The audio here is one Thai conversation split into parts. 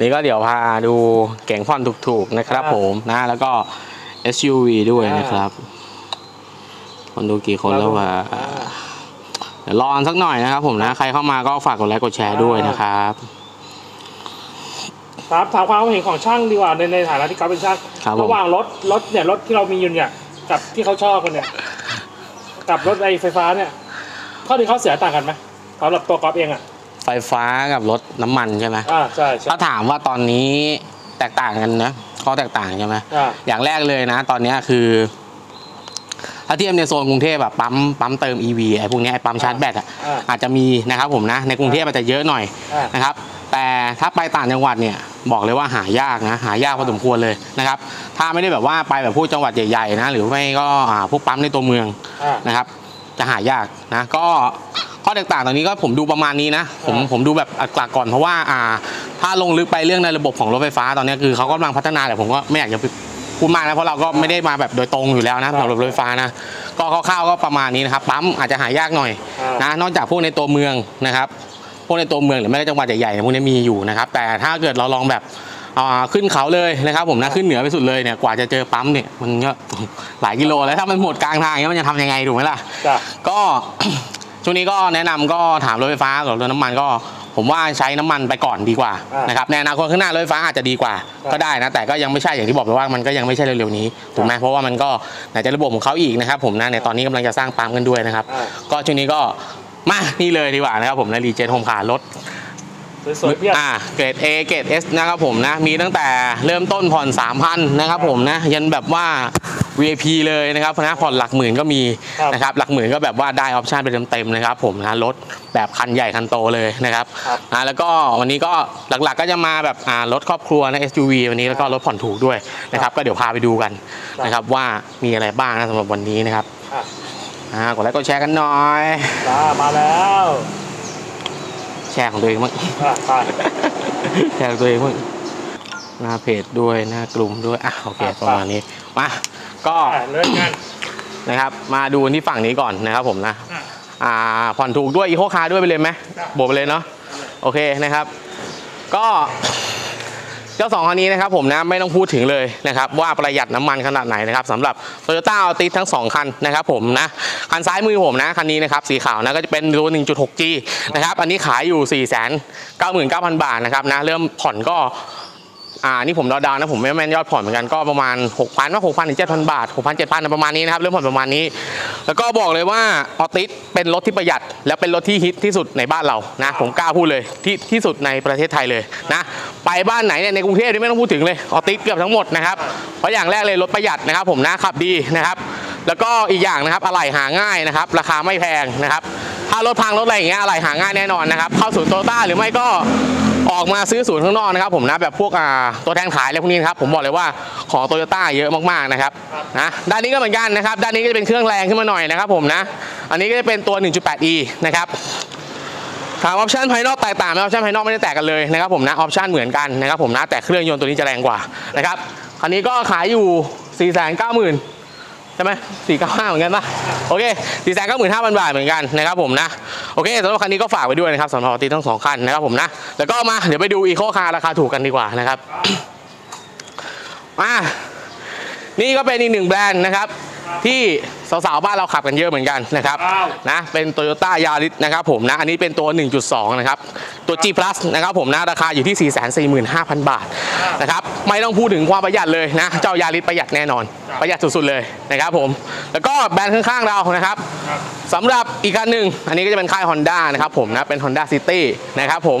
นี่ก็เดี๋ยวพาดูเก่งผ่อนถูกๆนะครับอ่าผมนะแล้วก็ SUV ด้วยอ่านนะครับ คนดูกี่คนแล้ววะเดี๋ยวรอกันสักหน่อยนะครับ ผมนะ ใครเข้ามาก็ฝากกดไลค์กดแชร์ด้วยนะครับครับถามความเห็นของช่างดีกว่าในในฐานะที่เขาเป็นช่างครับผมระหว่างรถรถเนี่ยรถที่เรามีอยู่เนี่ยกับที่เขาชอบกันเนี่ยกับรถไอไฟฟ้าเนี่ยข้อดีข้อเสียต่างกันไหมสำหรับตัวกอล์ฟเองอะ ไฟฟ้ากับรถน้ำมันใช่ไหมอ่าใช่ใช่ถ้าถามว่าตอนนี้แตกต่างกันนะข้อแตกต่างใช่ไหมอ่าอย่างแรกเลยนะ ตอนเนี้ยคือถ้าเทียบในโซนกรุงเทพแบบปั๊มปั๊มเติม EV ไอ้พวกเนี้ยไอ้ปั๊มชาร์จแบตอะอ่าอาจจะมีนะครับผมนะในกรุงเทพอาจจะเยอะหน่อยอ่านะครับแต่ถ้าไปต่างจังหวัดเนี่ยบอกเลยว่าหายากนะหายากพอสมควรเลยนะครับถ้าไม่ได้แบบว่าไปแบบพวกจังหวัดใหญ่ๆนะหรือไม่ก็อ่าพวกปั๊มในตัวเมืองอ่านะครับจะหายากนะก็ ข้อแตกต่างตรงนี้ก็ผมดูประมาณนี้นะ ผมอ่าผมดูแบบอักลักก่อนเพราะว่าอ่า ถ้าลงลึกไปเรื่องในระบบของรถไฟฟ้าตอนนี้คือเขากำลังพัฒนาแต่ผมก็ไม่อยากจะพูดมากนะเพราะเราก็ไม่ได้มาแบบโดยตรงอยู่แล้วนะสำหรับรถไฟฟ้านะก็คร่าวๆก็ประมาณนี้นะครับปั๊มอาจจะหายากหน่อยอ่านะนอกจากพวกในตัวเมืองนะครับพวกในตัวเมืองหรือไม่ก็จังหวัดใหญ่ๆเนี่ยพวกนี้มีอยู่นะครับ แต่ถ้าเกิดเราลองแบบอ่าขึ้นเขาเลยนะครับผมนะขึ้นเหนือไปสุดเลยเนี่ยกว่าจะเจอปั๊มเนี่ยมันก็หลายกิโลแล้วถ้ามันหมดกลางทางเนี่ยมันจะทำยังไงถูกไหมล่ะจ้ะก็ ช่วงนี้ก็แนะนำก็ถามรถไฟฟ้ากับรถน้ำมันก็ ผมว่าใช้น้ำมันไปก่อนดีกว่าอ่านะครับในอนาคตข้างหน้ารถไฟฟ้าอาจจะดีกว่าอ่าก็ได้นะแต่ก็ยังไม่ใช่อย่างที่บอกไปว่ามันก็ยังไม่ใช่เร็วๆนี้ถูกไหมเพราะว่ามันก็ไหนจะระบบของเขาอีกนะครับ ผมนะในตอนนี้กำลังจะสร้างปั๊มกันด้วยนะครับ อ่า ก็ช่วงนี้ก็มานี่เลยดีกว่านะครับผมนะรีเจนโฮมคาร์รถ สวยๆเพียบอ่าเกรด A เกรด S นะครับผมนะ มีตั้งแต่เริ่มต้นผ่อน 3,000 นะครับผมนะ ยันแบบว่า VIP เลยนะครับนะผ่อนหลักหมื่นก็มีครับนะครับ หลักหมื่นก็แบบว่าได้ออปชันไปเต็มๆนะครับผมนะรถแบบคันใหญ่คันโตเลยนะครับครับอ่าแล้วก็วันนี้ก็หลักๆก็จะมาแบบอ่ารถครอบครัวนะ SUV วันนี้แล้วก็รถผ่อนถูกด้วยนะครับ ก็เดี๋ยวพาไปดูกันนะครับว่ามีอะไรบ้างนะสำหรับวันนี้นะครับอะอ่ากดไลค์กดแชร์กันหน่อย จ้ามาแล้วแแชร์ของตัวเองบ้างอะไปแชร์ตัวเองบ้างหน้าเพจด้วยหน้ากลุ่มด้วยอะโอเคอะประมาณนี้มาก็อะเริ่มกันนะครับ มาดูที่ฝั่งนี้ก่อนนะครับผมนะอะอ่าผ่อนถูกด้วย eco car ด้วยไปเลยไหมครับบวกไปเลยเนาะโอเคนะครับ ก็ เจ้าสองคันนี้นะครับผมนะไม่ต้องพูดถึงเลยนะครับว่าประหยัดน้ำมันขนาดไหนนะครับสำหรับ t o y ยต้าอัลติทั้ง 2 คันนะครับผมนะคันซ้ายมือผมนะคันนี้นะครับสีขาวนะก็จะเป็นตัว 1.6G นะครับอันนี้ขายอยู่ 4 9 9 0 0 0 บาทนะครับนะเริ่มผ่อนก็ อ่านี่ผมเดาๆนะผมไม่แม่นยอดผ่อนเหมือนกันก็ประมาณ 6,000ว่า6,000ถึง7,000บาท6,000 7,000ประมาณนี้นะครับเริ่มผ่อนประมาณนี้ แล้วก็บอกเลยว่าออติสเป็นรถที่ประหยัด และเป็นรถที่ฮิตที่สุดในบ้านเรานะผมกล้าพูดเลยที่ที่สุดในประเทศไทยเลยนะไปบ้านไหนเนี่ยในกรุงเทพนี่ไม่ต้องพูดถึงเลยออติสเกือบทั้งหมดนะครับเพราะอย่างแรกเลยรถประหยัดนะครับ ผมนะขับดีนะครับแล้วก็อีกอย่างนะครับอะไหล่หาง่ายนะครับ ราคาไม่แพงนะครับถ้ารถพังรถอะไรอย่างเงี้ยอะไหล่หาง่ายแน่นอนนะครับเข้าศูนย์โตโยต้าหรือไม่ก็ ออกมาซื้อศูนย์ข้างนอกนะครับ ผมนะแบบพวกอ่าตัวแทนขายอะไรพวกนี้นะครับผมบอกเลยว่าของโตโยต้าเยอะมากๆนะครับนะด้านนี้ก็เหมือนกันนะครับ ด้านนี้ก็จะเป็นเครื่องแรงขึ้นมาหน่อยนะครับ ผมนะ อันนี้ก็จะเป็นตัว 1.8 E นะครับถามออปชันภายนอกแตกต่างไหมออปชันภายนอกไม่ได้แตกต่างกันเลยนะครับผมนะออปชันเหมือนกันนะครับผมนะแต่เครื่องยนต์ตัวนี้จะแรงกว่านะครับคันนี้ก็ขายอยู่ 490,000 ใช่ไหมสี่เก้าห้าเหมือนกันปะโอเคสี่แสนเก้าหมื่นห้าพันบาทเหมือนกันนะครับผมนะโอเคสำหรับคันนี้ก็ฝากไว้ด้วยนะครับสำหรับตีทั้งสองคันนะครับผมนะแล้วก็มาเดี๋ยวไปดูอีโคคาร์ราคาถูกกันดีกว่านะครับมานี่ก็เป็นอีกหนึ่งแบรนด์นะครับ ที่สาวๆบ้านเราขับกันเยอะเหมือนกันนะครับนะเป็น Toyota Yaris นะครับผมนะอันนี้เป็นตัว 1.2 นะครับ ตัว G Plus นะครับผมนะราคาอยู่ที่ 445,000 บาทนะครับไม่ต้องพูดถึงความประหยัดเลยนะเจ้ายาริสประหยัดแน่นอน ประหยัดสุดๆเลยนะครับผมแล้วก็แบรนด์ข้างๆเรานะครับสำหรับอีกคันหนึ่งอันนี้ก็จะเป็นค่าย Honda นะครับผมนะเป็น Honda City นะครับผม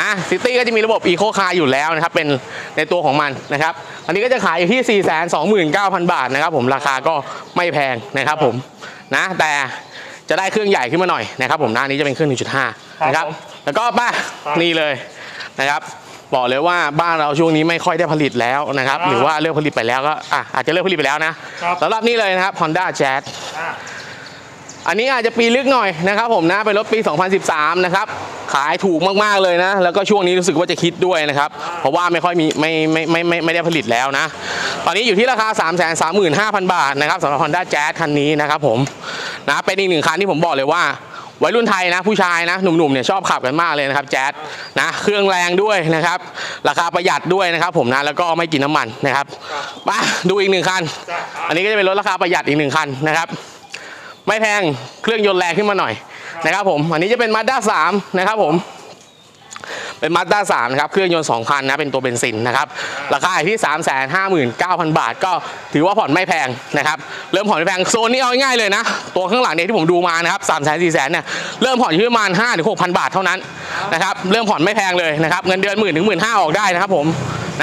นะซิตี้ก็จะมีระบบ Eco Car อยู่แล้วนะครับ เป็นในตัวของมันนะครับ อันนี้ก็จะขายอยู่ที่ 429,000 บาทนะครับ ผมราคาก็ไม่แพงนะครับผมนะแต่จะได้เครื่องใหญ่ขึ้นมาหน่อยนะครับ ผมนะอันนี้จะเป็นเครื่อง 1.5 นะครับ แล้วก็ป้านี่เลยนะครับบอกเลยว่าบ้านเราช่วงนี้ไม่ค่อยได้ผลิตแล้วนะครับ หรือว่าเลิกผลิตไปแล้วก็อะอาจจะเลิกผลิตไปแล้วนะครับสำหรับนี่เลยนะครับ Honda Jazz อันนี้อาจจะปีลึกหน่อยนะครับผมนะเป็นรถปี 2013 นะครับขายถูกมากๆเลยนะ แล้วก็ช่วงนี้รู้สึกว่าจะคิดด้วยนะครับ เพราะว่าไม่ค่อยมีไม่ไม่ไม่ไม่ไม่ได้ผลิตแล้วนะ ตอนนี้อยู่ที่ราคา 3 3 5 0 0 0 บาทนะครับสำหรับ Honda Jazz คันนี้นะครับผมนะเป็นอีกหนึ่งคันที่ผมบอกเลยว่าวัยรุ่นไทยนะผู้ชายนะหนุ่มๆเนี่ยชอบขับกันมากเลยนะครับแจ๊สนะเครื่องแรงด้วยนะครับราคาประหยัดด้วยนะครับผมนะแล้วก็ไม่กินน้ำมันนะครับมาดูอีกหนึ่งคัน อันนี้ก็จะเป็นรถราคาประหยัดอีกหนึ่งคันนะครับ ไม่แพงเครื่องยนต์แรงขึ้นมาหน่อยนะครับผมอันนี้จะเป็น Mazda 3นะครับผมเป็น Mazda 3นะครับเครื่องยนต์ 2,000 นะ เป็นตัวเบนซินนะครับราคาอยู่ที่ 359,000 บาท ก็ถือว่าผ่อนไม่แพงนะครับเริ่มผ่อนไม่แพงโซนนี้เอาง่ายเลยนะ ตัวข้างหลังเนี่ยที่ผมดูมานะครับ3 4 0 0 0เนี่ยเริ่มผ่อนอยู่ที่ประมาณ5ถึง6,000 บาทเท่านั้นนะครับเริ่มผ่อนไม่แพงเลยนะครับเงินเดือนหมื่นถึงหมื่นห้าออกได้นะครับผม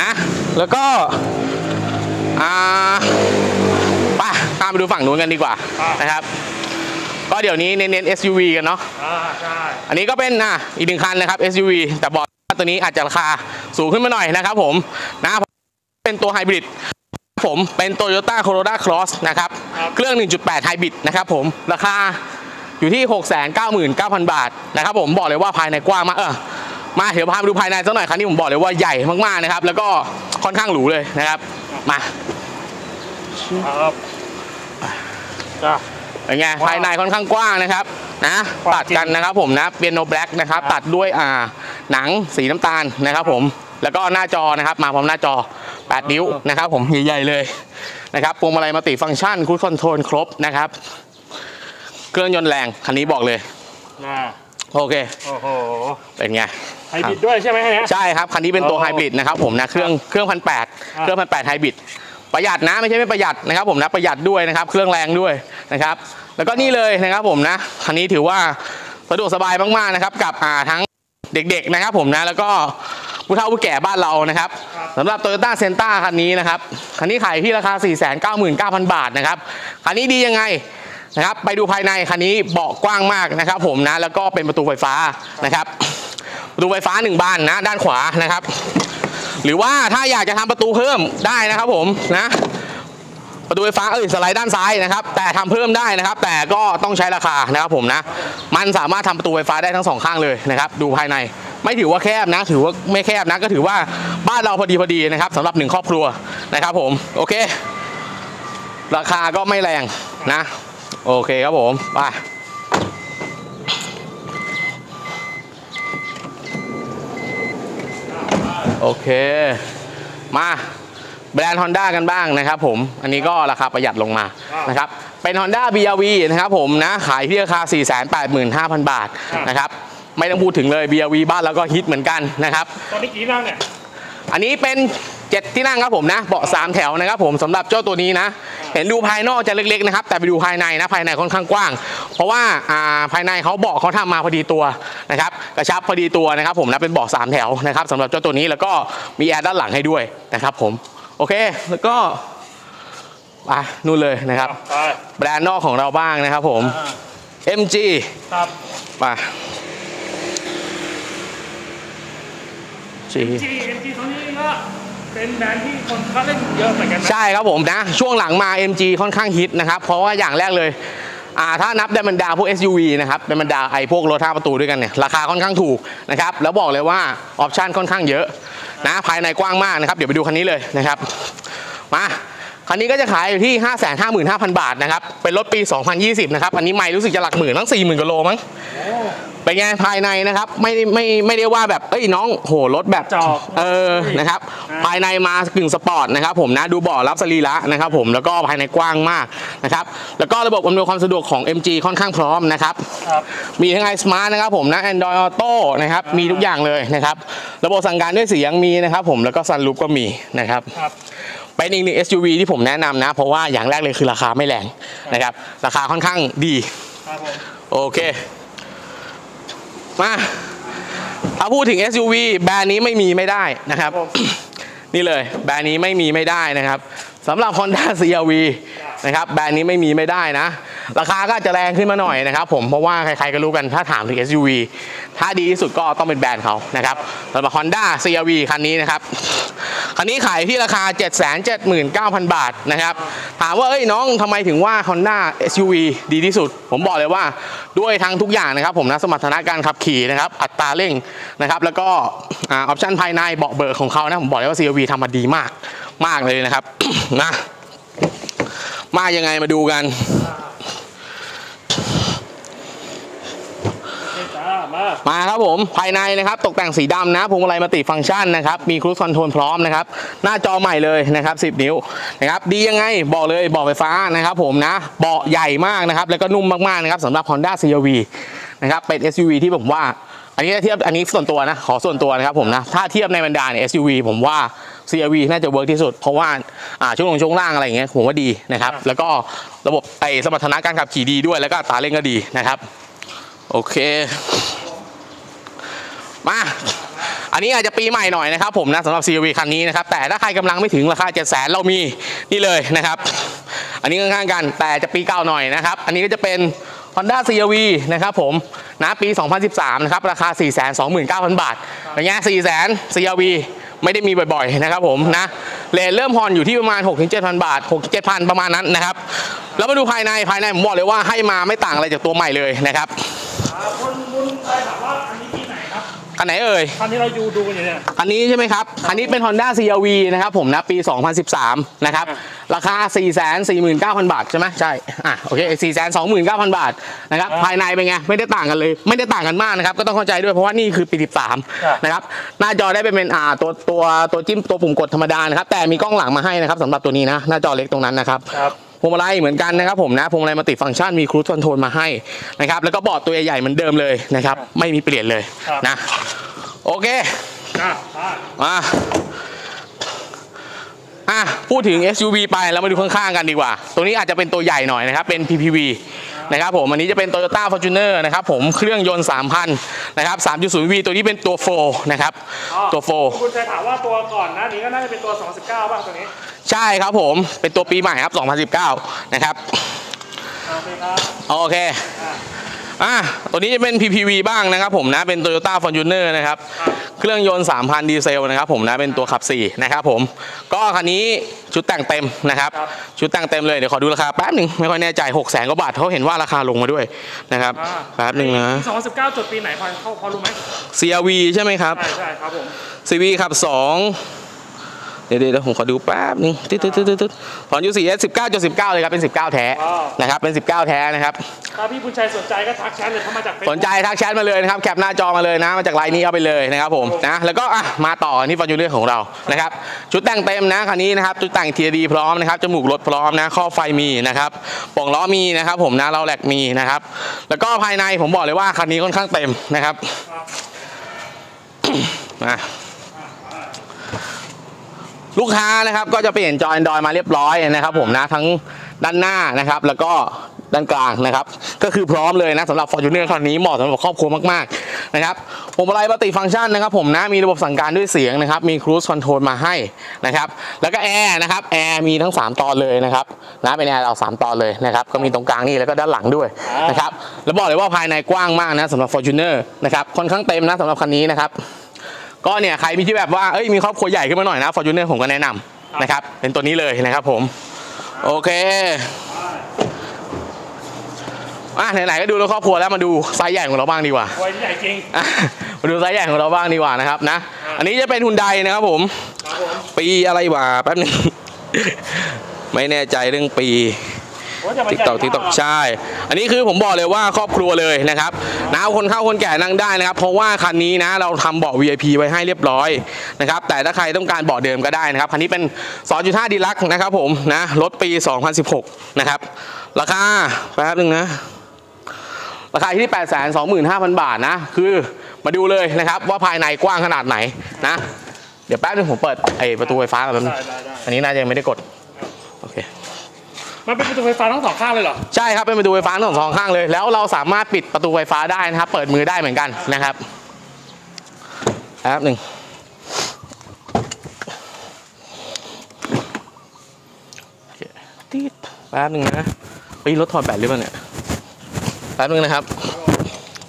นะแล้วก็อ่าไปข้ามไปดูฝั่งนู้นกันดีกว่านะครับ ก็เดี๋ยวนี้เน้นๆ SUV กันเนาะอ่าใช่อันนี้ก็เป็นอะอีกหนึ่งคันนะครับ SUV แต่บอกว่าตัวนี้อาจจะราคาสูงขึ้นมาหน่อยนะครับผมนะเป็นตัวไฮบริดผมเป็น Toyota Corolla Cross นะครับ เครื่อง 1.8 ไฮบริดนะครับผมราคาอยู่ที่ 699,000 บาทนะครับผมบอกเลยว่าภายในกว้างมากเออมาเดี๋ยวพาไปดูภายในสักหน่อยคันนี้ผมบอกเลยว่าใหญ่มากๆนะครับ แล้วก็ค่อนข้างหรูเลยนะครับ มาครับจ้ะ เป็นไงว้าวภายในค่อนข้างกว้างนะครับนะกว้างตัดกันนะครับผมนะเปียโนแบล็กนะครับครับตัดด้วยอ่าหนังสีน้ำตาลนะครับผมแล้วก็หน้าจอนะครับ มาพร้อมหน้าจอ 8 นิ้วนะครับ ผมใหญ่ๆเลยนะครับพวงมาลัย multifunction cruise control ครบนะครับ เครื่องยนต์แรงคันนี้บอกเลยน่าโอเคโอ้โหเป็นไงไฮบริดด้วยใช่ไหมฮะเนี่ยใช่ครับคันนี้เป็นตัวโอ้ไฮบริดนะครับผมนะเครื่องเครื่องพันแปดอ่าเครื่องพันแปดไฮบริดประหยัดนะไม่ใช่ไม่ประหยัดนะครับ ผมนะประหยัดด้วยนะครับ เครื่องแรงด้วยนะครับ แล้วก็นี่เลยนะครับผมนะคันนี้ถือว่าสะดวกสบายมากๆนะครับ กับอ่าทั้งเด็กๆนะครับผมนะแล้วก็ผู้เฒ่าผู้แก่บ้านเรานะครับสำหรับ Toyota c e n t a คันนี้นะครับคันนี้ขายที่ราคา 499,000 บาทนะครับคันนี้ดียังไงนะครับไปดูภายในคันนี้เบาะกว้างมากนะครับ ผมนะแล้วก็เป็นประตูไฟฟ้านะครับ ประตูไฟฟ้าหนึ่งบานนะ ด้านขวานะครับ หรือว่าถ้าอยากจะทำประตูเพิ่มได้นะครับผมนะ ประตูไฟฟ้าเอ้ยสไลด์ด้านซ้ายนะครับ แต่ทำเพิ่มได้นะครับ แต่ก็ต้องใช้ราคานะครับผมนะ มันสามารถทำประตูไฟฟ้าได้ทั้งสองข้างเลยนะครับ ดูภายในไม่ถือว่าแคบนะ ถือว่าไม่แคบนะ ก็ถือว่าบ้านเราพอดีพอดีนะครับสำหรับหนึ่งครอบครัวนะครับผมโอเค ราคาก็ไม่แรงนะ โอเคครับผมไปโอเค มา แบรนด์ Honda กันบ้างนะครับผมอันนี้ก็ราคาประหยัดลงมานะครับเป็น Honda BRV นะครับผมนะขายที่ราคา 485,000 บาทนะครับไม่ต้องพูดถึงเลย BRV บ้านแล้วก็ฮิตเหมือนกันนะครับตอนนี้กี่นั่งเนี่ยอันนี้เป็น7ที่นั่งครับผมนะเบาะ3แถวนะครับผมสำหรับเจ้าตัวนี้นะเห็นดูภายนอกจะเล็กๆนะครับแต่ไปดูภายในนะภายในค่อนข้างกว้าง เพราะว่าอ่าภายในเขาเบาะเขาทำมาพอดีตัวนะครับกระชับพอดีตัวนะครับผมนะเป็นเบาะ3แถวนะครับสำหรับเจ้าตัวนี้แล้วก็มีแอร์ด้านหลังให้ด้วยนะครับผม โอเค แล้วก็ไปนู่นเลยนะครับ ไปแบรนด์นอกของเราบ้างนะครับผม อ่า MG ครับไป G จีเอ็มจีตอนนี้ก็เป็นแบรนด์ที่คนเขาเล่นเยอะเหมือนกันนะ ใช่ครับผมนะ ช่วงหลังมา MG ค่อนข้างฮิตนะครับ เพราะว่าอย่างแรกเลย อ่าถ้านับในบรรดาพวก SUV นะครับเป็นบรรดาไอ้พวกรถห้าประตูด้วยกันเนี่ยราคาค่อนข้างถูกนะครับแล้วบอกเลยว่า option ค่อนข้างเยอะนะภายในกว้างมากนะครับเดี๋ยวไปดูคันนี้เลยนะครับมาคันนี้ก็จะขายอยู่ที่ 555,000 บาทนะครับเป็นรถปี 2020 นะครับอันนี้ไม่รู้สึกจะหลักหมื่นทั้ง40,000กิโลมั้ง เป็นไงภายในนะครับ ไม่ไม่ไม่ได้ว่าแบบเอ้ยน้องโหรถแบบจอกเออนะครับอ่าภายในมากึ่งสปอร์ตนะครับ ผมนะดูเบาะรับสรีระนะครับ ผมแล้วก็ภายในกว้างมากนะครับแล้วก็ระบบอำนวยความสะดวกของ MG ค่อนข้างพร้อมนะครับครับมีทั้ง iSmart นะครับผมนะ Android Auto นะครับมีทุกอย่างเลยนะครับ ระบบสั่งการด้วยเสียงมีนะครับ ผมแล้วก็ Sunroof ก็มีนะครับครับเป็นอีกหนึ่ง SUV ที่ผมแนะนำนะ เพราะว่าอย่างแรกเลยคือราคาไม่แรงนะครับ ราคาค่อนข้างดีครับผมโอเค มาถ้าพูดถึง SUV แบรนด์นี้ไม่มีไม่ได้นะครับผมนี่เลยแบรนด์นี้ไม่มีไม่ได้นะครับ สำหรับ Honda CR-V นะครับแบรนด์นี้ไม่มีไม่ได้นะ ราคาก็จจะแรงขึ้นมาหน่อยนะครับผมเพราะว่าใครๆก็รู้กันถ้าถามถึง SUV ถ้าดีที่สุดก็ต้องเป็นแบรนด์เขานะครับสำหรับ Honda CR-V คันนี้นะครับคันนี้ขายที่ราคา 779,000 บาทนะครับถามว่าเอ้ยน้องทำไมถึงว่า Honda SUV ดีที่สุด ผมบอกเลยว่าด้วยทั้งทุกอย่างนะครับผมนะสมรรถนะการขับขี่นะครับอัตราเร่งนะครับแล้วก็ option ภายในเบาะเบิกของเขานะผมบอกเลยว่า CRV ทำมาดีมาก มากเลยนะครับ นะ มากยังไงมาดูกันมาครับผมภายในนะครับ ตกแต่งสีดำนะพวงมาลัย multifunction นะครับ มีครู i คอนโทรลพร้อมนะครับ หน้าจอใหม่เลยนะครับ 10 นิ้วนะครับ ดียังไงบอกเลยเบาะไฟฟ้านะครับ ผมนะเบาะใหญ่มากนะครับ แล้วก็นุ่มมากๆนะครับสำหรับ Honda CRV นะครับเป็น SUV ที่ผมว่า อันนี้ถ้าเทียบอันนี้ส่วนตัวนะ ขอส่วนตัวนะครับผมนะ ถ้าเทียบในบรรดาเนี่ย SUV ผมว่า CRV น่าจะเวิร์กที่สุด เพราะว่าอ่าช่วงลงช่วงล่างอะไรอย่างเงี้ยผมว่าดีนะครับ แล้วก็ระบบไอสมรรถนะการขับขี่ดีด้วยแล้วก็อัตราเร่งก็ดีนะครับ โอเค มาอันนี้อาจจะปีใหม่หน่อยนะครับผมนะสำหรับ CRV คันนี้นะครับ แต่ถ้าใครกำลังไม่ถึงราคา 7 0 0 0 0เรามีนี่เลยนะครับ อันนี้ข้างๆกันแต่จะปีเก่าหน่อยนะครับ อันนี้ก็จะเป็น Honda CRV นะครับผมนะปี 2013 นะครับ ราคา 429,000 บาทอย่างเงี้ย400,000 CRV ไม่ได้มีบ่อยๆนะครับผมนะเลทเริ่มฮอนอยู่ที่ประมาณ 6-7,000 บาท 6-7,000 ประมาณนั้นนะครับ แล้วมาดูภายในภายในผมบอกเลยว่าให้มาไม่ต่างอะไรจากตัวใหม่เลยนะครับอ่า คนมุนไปถามว่าอันนี้ปีไหนครับคันไหนเอ่ย คันที่เราดูดูกันอยู่เนี่ยคันนี้ใช่ไหมครับคันนี้เป็น Honda CRV นะครับผมนะ ปี 2013 นะครับ ราคา 449,000 บาทใช่ไหมใช่ อะ โอเค 429,000 บาทนะครับ ภายในเป็นไง ไม่ได้ต่างกันเลย ไม่ได้ต่างกันมากนะครับ ก็ต้องเข้าใจด้วย เพราะว่านี่คือปี 13 นะครับ หน้าจอได้เป็นเป็นอ่าตัวตัวตัวจิ้มตัวปุ่มกดธรรมดานะครับ แต่มีกล้องหลังมาให้นะครับสำหรับตัวนี้นะ หน้าจอเล็กตรงนั้นนะครับครับ พวงมาลัยเหมือนกันนะครับผมนะพวงมาลัยมัลติฟังก์ชันมีครู i คอนโทรลมาให้นะครับแล้วก็บอร์ดตัวใหญ่ๆเหมือนเดิมเลยนะครับไม่มีเปลี่ยนเลยครับนะโอเคอะอะมาอะพูดถึง SUV ไปแล้วมาดูข้างๆกันดีกว่า ตัวนี้อาจจะเป็นตัวใหญ่หน่อยนะครับเป็น PPV นะครับผมอันนี้จะเป็น Toyota Fortuner นะครับผมเครื่องยนต์ 3,000 นะครับ 3.0V ตัวนี้เป็นตัว4นะครับอ๋อตัวคุณชัยถามว่าตัวก่อนหน้านี้ก็น่าจะเป็นตัว 2019ป่ะตัวนี้4ใช่ครับผมเป็นตัวปีใหม่ครับ 2019 นะครับ โอเคครับโอเค อะอะตัวนี้จะเป็น PPV บ้างนะครับผมนะเป็น Toyota Fortuner นะครับครับ เครื่องยนต์ 3,000 ดีเซลนะครับผมนะเป็นตัวขับ 4 นะครับผม ก็คันนี้ชุดแต่งเต็มนะครับครับ ชุดแต่งเต็มเลย เดี๋ยวขอดูราคาแป๊บหนึ่งไม่ค่อยแน่ใจ6 0แสนกว่าบาทเขาเห็นว่าราคาลงมาด้วยนะครับอ่าแป๊บหนึ่งนะปี2019 จดปีไหนพอเขาพอรู้ไหม CRV ใช่ไหมครับ ใช่ใช่ครับผม CV ขับ2เดี๋ยวเดี๋ยวผมขอดูแป๊บหนึงตึ๊ดตึ๊ดตึ๊ดตึ๊ดตึ๊ดผ่อนอยู่4 19 19เลยครับเป็น19แท้นะครับเป็น19แท้นะครับถ้าพี่บุญชัยสนใจก็ทักแชทเลยเข้ามาจาก Facebook สนใจทักแชทมาเลยนะครับแคปหน้าจอมาเลยนะมาจากไลน์นี้เอาไปเลยนะครับผมนะแล้วก็อะมาต่อที่ Fortuner ของเรานะครับชุดแต่งเต็มนะคันนี้นะครับชุดแต่ง TRD พร้อมนะครับจมูกรถพร้อมนะข้อไฟมีนะครับโป่งล้อมีนะครับ ผมนะราว rack มีนะครับ แล้วก็ภายในผมบอกเลยว่าคันนี้ค่อนข้างเต็มนะครับครับมา ลูกค้านะครับก็จะเปลี่ยนจอยดอยมาเรียบร้อยนะครับผมนะทั้งด้านหน้านะครับ แล้วก็ด้านกลางนะครับ ก็คือพร้อมเลยนะสำหรับ Fortuner คันนี้เหมาะสำหรับครอบครัวมากๆนะครับผมอะไรปฏิฟังก์ชันนะครับ ผมนะมีระบบสั่งการด้วยเสียงนะครับ มีครู i คอนโทรลมาให้นะครับ แล้วก็แอร์นะครับแอร์มีทั้ง 3 ตอนเลยนะครับนะเป็นแอร์เรา3ตอนเลยนะครับก็มีตรงกลางนี่แล้วก็ด้านหลังด้วยนะครับแล้วบอกเลยว่าภายในกว้างมากนะสำหรับ Fortuner นะครับค่อนข้างเต็มนะสำหรับคันนี้นะครับ ก็เนี่ยใครมีที่แบบว่าเอ้ยมีครอบครัวใหญ่ขึ้นมาหน่อยนะ Fortuner ผมก็แนะนำนะครับ เป็นตัวนี้เลยนะครับผม โอเคอะไหนๆก็ดูรถครอบครัวแล้วมาดูไซส์ใหญ่ของเราบ้างดีกว่าโอ้ยใหญ่จริงอะมาดูไซส์ใหญ่ของเราบ้างดีกว่านะครับนะอันนี้จะเป็น Hyundai นะครับผมครับผมปีอะไรวะแป๊บนึงไม่แน่ใจเรื่องปีโอ้ยจะมา ติ๊กใหญ่ตอกติ๊กตอกใช่ อันนี้คือผมบอกเลยว่าครอบครัวเลยนะครับนะเอาคนเข้าคนแก่นั่งได้นะครับ เพราะว่าคันนี้นะเราทำเบาะ VIP ไว้ให้เรียบร้อยนะครับ แต่ถ้าใครต้องการเบาะเดิมก็ได้นะครับ คันนี้เป็น 2.5ดีลักนะครับผมนะรถปี 2016 นะครับ ราคาแป๊บนึงนะราคาที่ 8 2 5 0 0 0 บาทนะ คือมาดูเลยนะครับ ว่าภายในกว้างขนาดไหนนะ เดี๋ยวแป๊บนึงผมเปิดไอประตูไฟฟ้าแบบนึงได้ได้ได้อันนี้น่าจะยังไม่ได้กดโอเค มันเป็นประตูไฟฟ้าทั้งสองข้างเลยเหรอ ใช่ครับเป็นประตูไฟฟ้าทั้งสองข้างเลย แล้วเราสามารถปิดประตูไฟฟ้าได้นะครับ เปิดมือได้เหมือนกันนะครับแป๊บหนึ่งตีดแป๊บหนึ่งนะเฮ้ยรถถอดแบตหรือเปล่าเนี่ยแป๊บหนึ่งนะครับ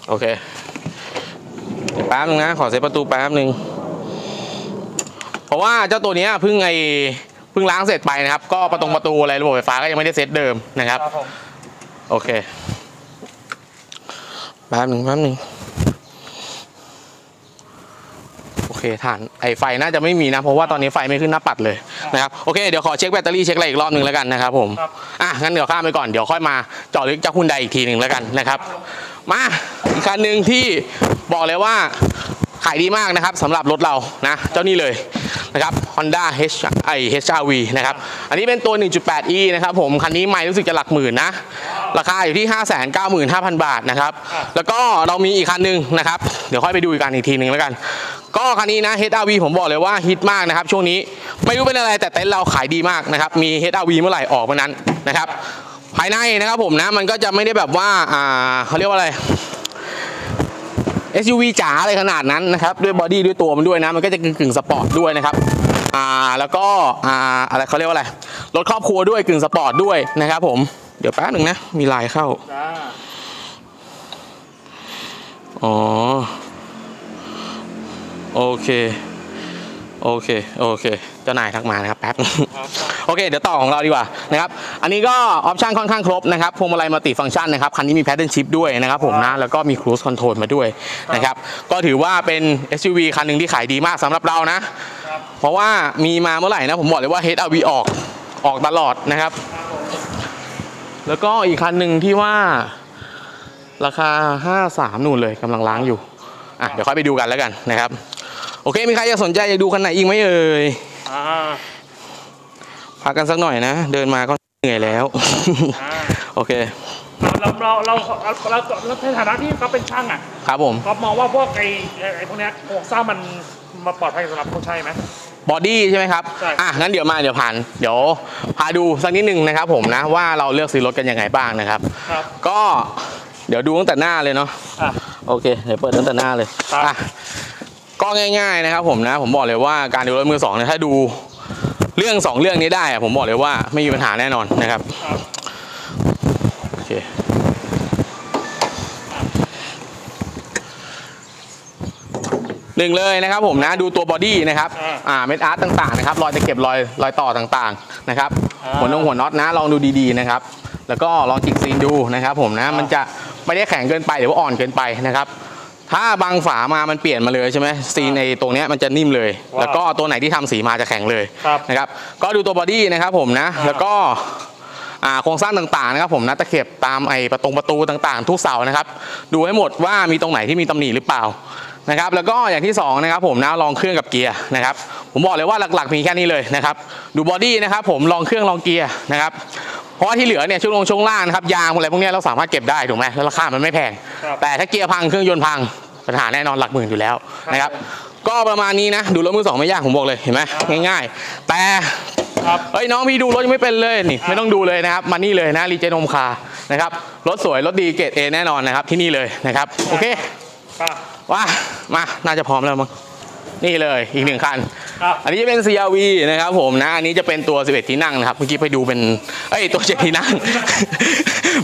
โอเคแป๊บหนึ่งนะ ขอเซตประตูแป๊บหนึ่งเพราะว่าเจ้าตัวเนี้ยเพิ่งไอ เพิ่งล้างเสร็จไปนะครับ ก็ประตงประตูอะไรระบบไฟฟ้าก็ยังไม่ได้เซตเดิมนะครับ ครับผมโอเคแป๊บหนึ่งแป๊บหนึ่งโอเคเคฐานไอไฟน่าจะไม่มีนะ เพราะว่าตอนนี้ไฟไม่ขึ้นหน้าปัดเลยนะครับโอเคเดี๋ยวขอเช็คแบตเตอรี่เช็คอะไรอีกรอบหนึ่งแล้วกันนะครับผมครับ อะงั้นเดี๋ยวข้ามไปก่อนเดี๋ยวค่อยมาเจาะลึกจากคุณใดอีกทีหนึ่งแล้วกันนะครับ มาอีกคันหนึ่งที่บอกเลยว่าขายดีมากนะครับสำหรับรถเรานะ เจ้านี่เลย นะครับ Honda H ไอ HRV นะครับ อันนี้เป็นตัว 1.8e นะครับผม คันนี้ไม่รู้สึกจะหลักหมื่นนะ ราคาอยู่ที่ 595,000 บาทนะครับ แล้วก็เรามีอีกคันหนึ่งนะครับ เดี๋ยวค่อยไปดูอีกกันอีกทีหนึ่งแล้วกัน ก็คันนี้นะ HRV ผมบอกเลยว่าฮิตมากนะครับ ช่วงนี้ไม่รู้เป็นอะไรแต่เต็นท์เราขายดีมากนะครับ มี HRV เมื่อไหร่ออกเมื่อนั้นนะครับ ภายในนะครับผมนะ มันก็จะไม่ได้แบบว่า อ่าเขาเรียกว่าอะไร SUV จ๋าอะไรขนาดนั้นนะครับด้วย body ด้วยตัวมันด้วยนะมันก็จะกึ่งกึ่งๆสปอร์ตด้วยนะครับอ่าแล้วก็อ่าอะไรเขาเรียกว่าอะไรรถครอบครัวด้วยกึ่งสปอร์ตด้วยนะครับผมเดี๋ยวแป๊บหนึ่งนะมีไลน์เข้าจ้าอ๋อ OK OK OK เจ้านายทักมานะครับแป๊บครับโอเคเดี๋ยวต่อของเราดีกว่านะครับอันนี้ก็ option ค่อนข้างครบนะครับพวงมาลัย multifunction นะครับคันนี้มี paddle shift ด้วยนะครับผมนะแล้วก็มีครู i คอนโทรลมาด้วยนะครับก็ถือว่าเป็น SUV คันหนึ่งที่ขายดีมากสำหรับเรานะครับเพราะว่ามีมาเมื่อไหร่นะผมบอกเลยว่า HRV ออกออกตลอดนะครับ แล้วก็อีกคันหนึ่งที่ว่าราคา 53นู่นเลยกำลังล้างอยู่อะเดี๋ยวค่อยไปดูกันแล้วกันนะครับ โอเค มีใครจะสนใจอยากดูคันไหนอีกไหมเอ่ยอ่า พักกันสักหน่อยนะ เดินมาก็เหนื่อยแล้วอ่าโอเคเราเราเราเราเราเราในฐานะที่เขาเป็นช่างอะ ครับผมเขามองว่าพวกไอ้ไอ้ไอ้พวกเนี้ยโครงสร้างมันมาปลอดภัยสำหรับคนใช่ไหม body ใช่ไหมครับใช่อะ งั้นเดี๋ยวมาเดี๋ยวผ่าน เดี๋ยวพาดูสักนิดหนึ่งนะครับผมนะ ว่าเราเลือกซื้อรถกันยังไงบ้างนะครับครับก็เดี๋ยวดูตั้งแต่หน้าเลยเนาะอะโอเค เดี๋ยวเปิดตั้งแต่หน้าเลยครับอะ ก็ง่ายๆนะครับผมนะผมบอกเลยว่าการดูรถมือสองเนี่ยถ้าดูเรื่องสองเรื่องนี้ได้อะผมบอกเลยว่าไม่มีปัญหาแน่นอนนะครับครับโอเคหนึ่งเลยนะครับผมนะดูตัว body นะครับอ่าอ่าเม็ดอาร์ตต่างๆนะครับรอยตะเข็บรอยรอยต่อต่างๆนะครับอ่าหัวนงหัวน็อตนะลองดูดีๆนะครับ แล้วก็ลองจิกซีลดูนะครับ ผมนะอ่ามัมันจะไม่ได้แข็งเกินไปหรือว่าอ่อนเกินไปนะครับ ถ้าบางฝามามันเปลี่ยนมาเลยใช่ไหมซีลในตรงเนี้ยมันจะนิ่มเลย ว้าวแล้วก็ตัวไหนที่ทำสีมาจะแข็งเลยครับนะครับ ก็ดูตัว body นะครับผมนะ อ่า แล้วก็อ่าโครงสร้างต่างๆนะครับผมนะตะเข็บตามไอ้ประตงประตูต่างๆ ทุกเสานะครับ ดูให้หมดว่ามีตรงไหนที่มีตำหนิหรือเปล่านะครับ แล้วก็อย่างที่สองนะครับผมนะลองเครื่องกับเกียร์นะครับ ผมบอกเลยว่าหลักๆมีแค่นี้เลยนะครับ ดู body นะครับผมลองเครื่องลองเกียร์นะครับ เพราะว่าที่เหลือเนี่ยช่วงลงช่วงล่างนะครับยางอะไรพวกเนี้ยเราสามารถเก็บได้ถูกไหมแล้วราคามันไม่แพง ครับ แต่ถ้าเกียร์พังเครื่องยนต์พัง ปัญหาแน่นอนหลักหมื่นอยู่แล้วนะครับ ก็ประมาณนี้นะ ดูรถมือสองไม่ยากผมบอกเลยเห็นไหมง่าย ๆ แต่ครับเฮ้ยน้องพี่ดูรถยังไม่เป็นเลยนี่ไม่ต้องดูเลยนะครับมานี่เลยนะรีเจนมคานะครับรถสวยรถดีเกรดเอแน่นอนนะครับที่นี่เลยนะครับโอเคอะว่ามาน่าจะพร้อมแล้วมั้งนี่เลยอีกหนึ่งคันครับอันนี้จะเป็น CRV นะครับผมนะ อันนี้จะเป็นตัว 11 ที่นั่งนะครับ เมื่อกี้ไปดูเป็น เอ้ย ตัว 7 ที่นั่ง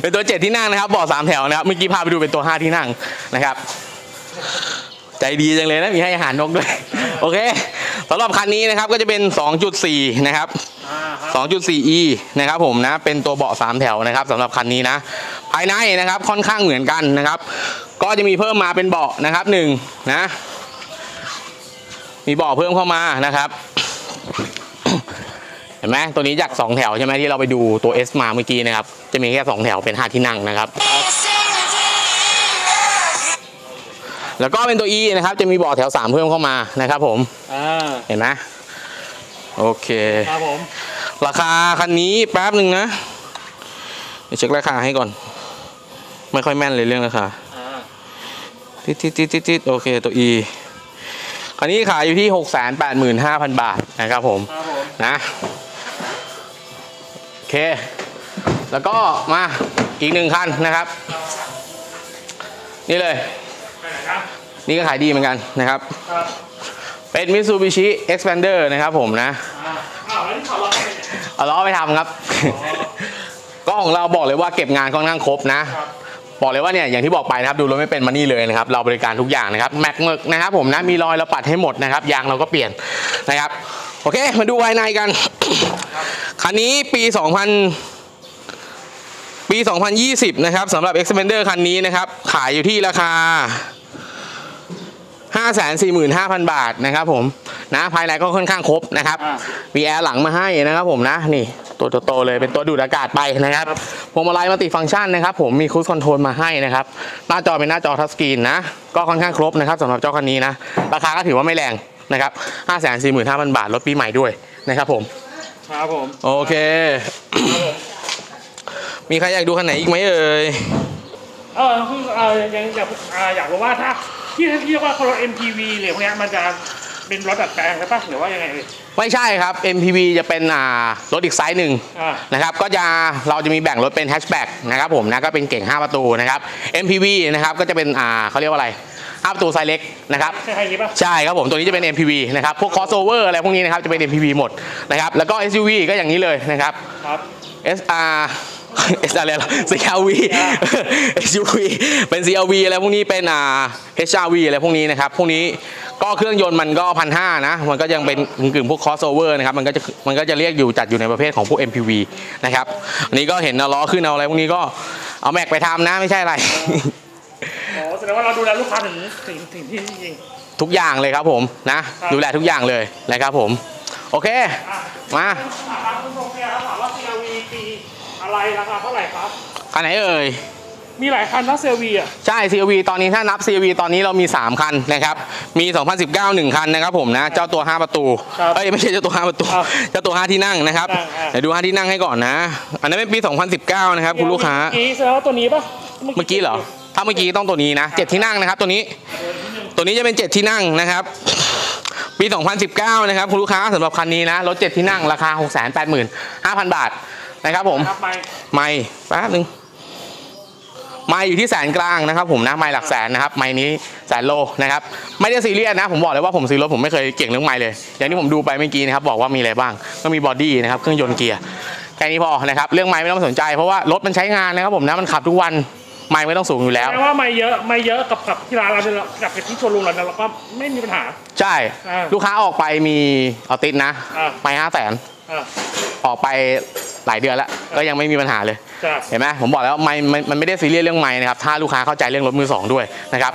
เป็นตัว 7 ที่นั่งนะครับเบาะสามแถวนะครับ เมื่อกี้พาไปดูเป็นตัว 5 ที่นั่งนะครับ ใจดีจังเลยนะมีให้อาหารนกด้วย โอเคสำหรับคันนี้นะครับก็จะเป็น 2.4 นะครับอ่าครับ 2.4e นะครับผมนะ เป็นตัวเบาะ3แถวนะครับสำหรับคันนี้นะ ภายในนะครับค่อนข้างเหมือนกันนะครับ ก็จะมีเพิ่มมาเป็นเบาะนะครับหนึ่งนะ มีเบาะเพิ่มเข้ามานะครับ เห็นไหมตัวนี้จาก 2 แถวใช่ไหมที่เราไปดูตัว S มาเมื่อกี้นะครับ จะมีแค่ 2 แถวเป็น 5 ที่นั่งนะครับ แล้วก็เป็นตัว E นะครับ จะมีเบาะแถว 3 เพิ่มเข้ามานะครับผมอ่าเห็นไหมโอเค ครับผม ราคาคันนี้แป๊บหนึ่งนะเดี๋ยวเช็คราคาให้ก่อน ไม่ค่อยแม่นเลยเรื่องราคาอ่าติดติดติดติดติดโอเคตัว E คันนี้ขายอยู่ที่ 6 8 5 0 0 0 บาทนะครับผมครับผม นะโอเค แล้วก็มาอีกหนึ่งคันนะครับ นี่เลยไปไห นครับนี่ก็ขายดีเหมือนกันนะครับครับ เป็น Mitsubishi Expander นะครับผมนะอ่าอ้าวแล้วที่เขาล็อกไปเนี่ยเอาล้อไปทำครับ ก็ของเราบอกเลยว่าเก็บงานค่อนข้างครบนะครับบอกเลยว่าเนี่ยอย่างที่บอกไปนะครับดูรถไม่เป็นมานี่เลยนะครับเราบริการทุกอย่างนะครับแม็กเมกนะครับผมนะมีรอยเราปัดให้หมดนะครับยางเราก็เปลี่ยนนะครับโอเคมาดูภายในกันคันนี้ปี 2000 ปี 2020 นะครับสำหรับ Expander คันนี้นะครับขายอยู่ที่ราคา 545,000 บาทนะครับผมนะภายในก็ค่อนข้างครบนะครับอ่ามีแอร์หลังมาให้นะครับผมนะนี่ตัวโตๆเลยเป็นตัวดูดอากาศไปนะครับครับพวงมาลัย multifunction นะครับผมมีค u ู e คอนโทรลมาให้นะครับหน้าจอเป็นหน้าจอ touchscreen นะก็ค่อนข้างครบนะครับสำหรับเจ้าคันนี้นะราคาก็ถือว่าไม่แรงนะครับ545,000 บาทรถปีใหม่ด้วยนะครับผมครับผมโอเค มีใครอยากดูคันไหนอีกไหมเอ่ยเออคือเออยังอยากอ่าอยากรู้ว่าถ้า ที่ที่เรียกว่าคนรถ MPV หรือพวกเนี้ยมันจะเป็นรถดัดแปลงใช่ปะหรือว่ายังไงเอ่ยไม่ใช่ครับ MPV จะเป็นอ่ารถอีกไซส์หนึ่งอ่านะครับก็จะเราจะมีแบ่งรถเป็นแฮชแบ็กนะครับผมนะก็เป็นเก๋ง 5 ประตูนะครับ MPV นะครับก็จะเป็นอ่าเขาเรียกว่าอะไร5ประตูไซส์เล็กนะครับใช่ใช่นี้ปะ ใช่ครับผมตัวนี้จะเป็น MPV นะครับพวก crossover อะไรพวกนี้นะครับจะเป็น MPV หมดนะครับแล้วก็ SUV ก็อย่างนี้เลยนะครับ ครับ SR S อะไรล่ะ CRV SUV เป็น CRV อะไรพวกนี้เป็นอ่า HRV อะไรพวกนี้นะครับ พวกนี้ก็เครื่องยนต์มันก็พันห้านะ มันก็ยังเป็นกึ่งๆพวก crossover นะครับ มันก็จะมันก็จะเรียกอยู่จัดอยู่ในประเภทของพวก MPV นะครับ อันนี้ก็เห็นเอาล้อขึ้นเอาอะไรพวกนี้ก็เอาแม็กไปทำนะไม่ใช่อะไรอ๋อแสดงว่าเราดูแลลูกค้าถึงถึงถึงที่จริงทุกอย่างเลยครับผมนะครับดูแลทุกอย่างเลยนะครับผม โอเคอะมาถามคุณผู้ชมเนี่ยถามว่า CRV ปี อะไรราคาเท่าไหร่ครับคันไหนเอ่ยมีหลายคันนะ CRV อะใช่ CRV ตอนนี้ถ้านับ CRV ตอนนี้เรามี 3 คันนะครับ มี 2019 1 คันนะครับผมนะ เจ้าตัว 5 ประตูครับเอ้ย ไม่ใช่เจ้าตัว 5 ประตูครับเจ้าตัว 5 ที่นั่งนะครับนั่งอะเดี๋ยวดู 5 ที่นั่งให้ก่อนนะ อันนั้นเป็นปี 2019 นะครับ คุณลูกค้าเมื่อกี้แสดงว่าตัวนี้ปะเมื่อกี้เหรอ ถ้าเมื่อกี้ต้องตัวนี้นะ 7 ที่นั่งนะครับ ตัวนี้ ตัวนี้จะเป็น 7 ที่นั่งนะครับ ปี 2019 นะครับคุณลูกค้าสำหรับคันนี้นะ รถ 7 ที่นั่ง ราคา 685,000 บาท นะครับผมครับไปไม่แป๊บนึงไม่อยู่ที่แสนกลางนะครับ ผมนะไม่หลักแสนนะครับไม่นี้แสนโลนะครับไม่ได้ซีเรียสนะ ผมบอกเลยว่าผมซื้อรถผมไม่เคยเก่งเรื่องไม่เลย อย่างที่ผมดูไปเมื่อกี้นะครับบอกว่ามีอะไรบ้างก็มีบอดี้นะครับเครื่องยนต์เกียร์แค่นี้พอนะครับเรื่องไม่ไม่ต้องสนใจเพราะว่ารถมันใช้งานนะครับผมนะมันขับทุกวันไม่ไม่ต้องสูงอยู่แล้วแสดงว่าไม่เยอะไม่เยอะกับกับที่ร้านเราเนี่ยกับที่โชว์รูมเราเนี่ยเราก็ไม่มีปัญหา ใช่อ่าลูกค้าออกไปมีเอาติดนะอ่าไม่ห้าแสน อ่าออกไปหลายเดือนแล้วก็ยังไม่มีปัญหาเลยจ้ะเห็นไหมผมบอกแล้วไม่มันมันไม่ได้ซีเรียสเรื่องไม้นะครับถ้าลูกค้าเข้าใจเรื่องรถมือสองด้วยนะครับ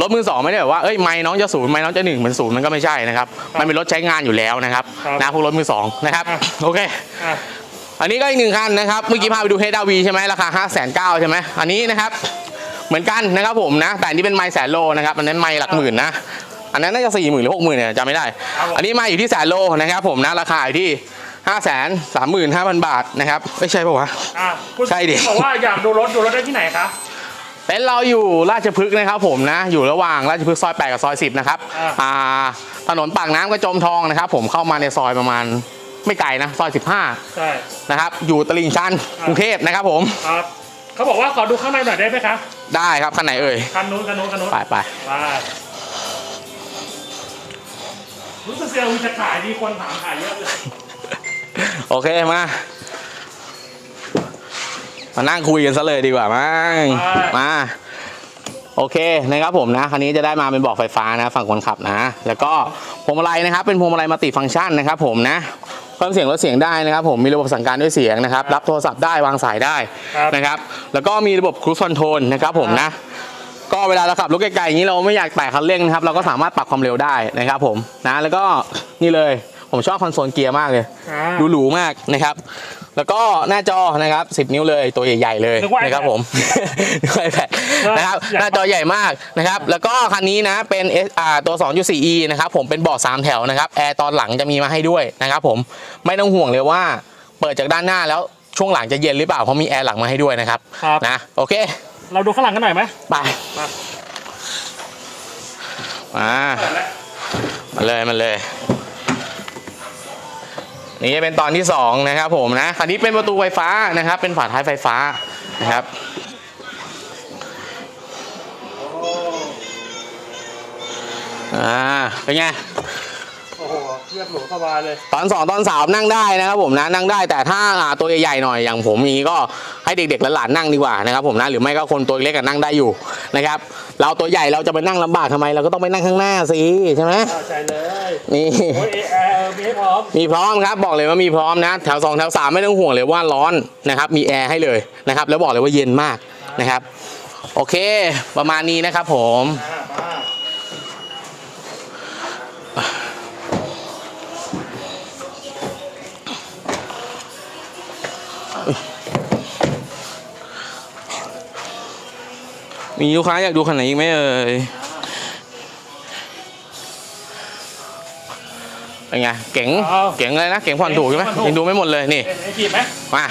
รถมือสองไม่ได้แบบว่าเอ้ยไม้น้องจะศูนย์ไม้น้องจะหนึ่งมันศูนย์มันก็ไม่ใช่นะครับมันเป็นรถใช้งานอยู่แล้วนะครับครับนะพวกรถมือสองนะครับอะโอเคอะอันนี้ก็อีกหนึ่งคันนะครับเมื่อกี้พาไปดูเฮดาวีใช่ไหมราคา5 9 0 0 0ใช่ไหมอันนี้นะครับเหมือนกันนะครับผมนะ แต่อันนี้เป็นไม้แสนโลนะครับอันนั้นไม้หลักหมื่นนะอันนั้นน่าจะสี่หมื่นหรือหกหมื่นเนี่ยจำไม่ได้ อันนี้ไม้อยู่ที่แสนโลนะครับผมนะราคาอยู่ที่ ห้าแสนสามหมื่นห้าพันบาทนะครับไม่ใช่ปะวะ อะคุณใช่ดิ บอกว่าอยากดูรถดูรถได้ที่ไหนคะ เต็นท์เราอยู่ราชพฤกษ์นะครับผมนะ อยู่ระหว่างราชพฤกษ์ซอย 8 กับซอย 10 นะครับอ่า อ่าถนนปากน้ำกระจมทองนะครับ ผมเข้ามาในซอยประมาณไม่ไกลนะ ซอย ใช่ 15 นะครับ อยู่ตลิ่งชันกรุงเทพนะครับผมครับเขาบอกว่าขอดูข้างในหน่อยได้ไหมคะได้ครับคันไหนเอ่ย คันนู้นคันนู้นคันนู้นไปไปไปรู้สึกเซลล์จะขายดีคนถามขายเยอะเลย โอเคมา มานั่งคุยกันซะเลยดีกว่ามั้งมาโอเคนะครับผมนะคันนี้จะได้มาเป็นเบอกไฟฟ้านะฝั่งคนขับนะ แล้วก็พวงมาลัยนะครับ เป็นพวงมาลัยมัลติฟังก์ชันนะครับผมนะเพิ่มเสียงลดเสียงได้นะครับ ผมมีระบบสั่งการด้วยเสียงนะครับ รับโทรศัพท์ได้วางสายได้ครับนะครับ แล้วก็มีระบบครู i คอนโทรลนะครับ ผมนะ ก็เวลาเราขับรถไกลๆอย่างนี้เราไม่อยากแตะคันเร่งนะครับ เราก็สามารถปรับความเร็วได้นะครับ ผมนะ แล้วก็นี่เลย ผมชอบคอนโซลเกียร์มากเลย อ่า ดูหรูมากนะครับ แล้วก็หน้าจอนะครับ 10 นิ้วเลยตัวใหญ่ๆเลยนึกว่านะครับผมนึกว่า iPad นะครับใหญ่มากหน้าจอใหญ่มากนะครับ แล้วก็คันนี้นะเป็น S อ่าตัว 2.4e นะครับผมเป็นเบาะ3แถวนะครับแอร์ตอนหลังจะมีมาให้ด้วยนะครับผมไม่ต้องห่วงเลยว่าเปิดจากด้านหน้าแล้วช่วงหลังจะเย็นหรือเปล่าเพราะมีแอร์หลังมาให้ด้วยนะครับครับ นะโอเคเราดูข้างหลังกันหน่อยไหม ไปมา มามาเลยมาเลย นี่จะเป็นตอนที่สองนะครับผมนะคันนี้เป็นประตูไฟฟ้านะครับ เป็นฝาท้ายไฟฟ้านะครับอ่าเป็นไง โอ้โหเรียบหรูสบายเลย ตอนสองตอนสามนั่งได้นะครับผมนะนั่งได้แต่ถ้าอ่าตัวใหญ่ๆหน่อยอย่างผมนี้ก็ให้เด็กๆและหลานนั่งดีกว่านะครับผมนะหรือไม่ก็คนตัวเล็กก็นั่งได้อยู่นะครับเราตัวใหญ่เราจะไปนั่งลำบากทำไมเราก็ต้องไปนั่งข้างหน้าสิใช่ไหมเข้าใจเลยนี่โอ้ยแอร์มีให้พร้อมมีพร้อมครับบอกเลยว่ามีพร้อมนะแถว2แถว3ไม่ต้องห่วงเลยว่าร้อนนะครับมีแอร์ให้เลยนะครับแล้วบอกเลยว่าเย็นมากนะครับโอเค ประมาณนี้นะครับผม มีลูกค้าอยากดูคันไหนอีกไหมเอ่ยเป็นไงเก๋งเก๋งเลยนะเก๋งผ่อนถูกใช่ไหมยังดูไม่หมดเลยนี่เห็นไอ้จีบไหมมา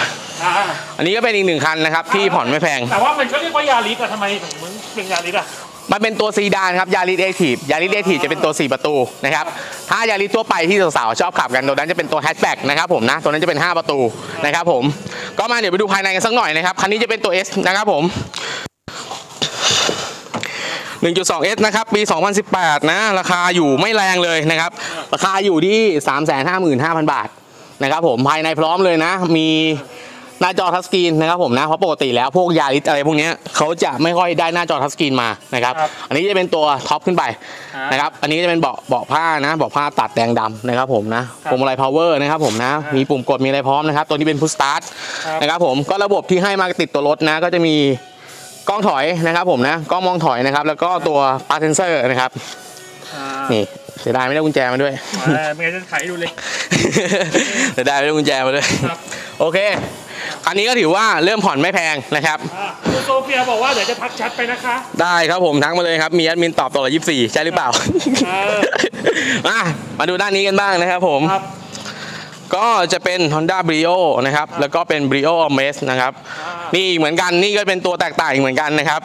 อ่าอันนี้ก็เป็นอีกหนึ่งคันนะครับที่ผ่อนไม่แพง แต่ว่ามันก็เรียกว่า Yaris อะทำไมถึงมึงเป็น Yaris อะมันเป็นตัวซีดานครับ Yaris Ativ Yaris Ativ จะเป็นตัว 4 ประตูนะครับถ้า Yaris ทั่วไปที่สาวๆชอบขับกันตัวนั้นจะเป็นตัวแฮชแบ็กนะครับผมนะตัวนั้นจะเป็น 5 ประตูนะครับผมก็มาเดี๋ยวไปดูภายในกันสักหน่อยนะครับคันนี้จะเป็นตัว S นะครับผม 1.2S นะครับ ปี 2018 นะ ราคาอยู่ไม่แรงเลยนะครับ ราคาอยู่ที่ 355,000 บาทนะครับผม ภายในพร้อมเลยนะ มีหน้าจอ touch screen นะครับผมนะ เพราะปกติแล้วพวก Yaris อะไรพวกเนี้ยเขาจะไม่ค่อยได้หน้าจอ touch screen มานะครับ อันนี้จะเป็นตัวท็อปขึ้นไปนะครับ อันนี้จะเป็นเบาะเบาะผ้านะ เบาะผ้าตัดแดงดำนะครับผมนะพวงมาลัย power นะครับผมนะ มีปุ่มกดมีอะไรพร้อมนะครับ ตัวนี้เป็น push start นะครับผม ก็ระบบที่ให้มาติดตัวรถนะ ก็จะมี กล้องถอยนะครับผมนะกล้องมองถอยนะครับ แล้วก็ตัว park sensor นะครับอ่านี่เสียดายไม่ได้กุญแจมาด้วยเออไม่งั้นจะไขดูเลยเสียดายไม่ได้กุญแจมาด้วยครับโอเคคันนี้ก็ถือว่าเริ่มผ่อนไม่แพงนะครับอ่าคุณโซเฟียบอกว่าเดี๋ยวจะทักแชทไปนะคะ ได้ครับผมทักมาเลยครับมีแอดมินตอบตัวละ24ใช่หรือเปล่าเออมามาดูด้านนี้กันบ้างนะครับผมครับ ก็จะเป็น Honda Brio นะครับ แล้วก็เป็น Brio Amaze นะครับอ่านี่เหมือนกันนี่ก็เป็นตัวแตกต่างอีกเหมือนกันนะครับ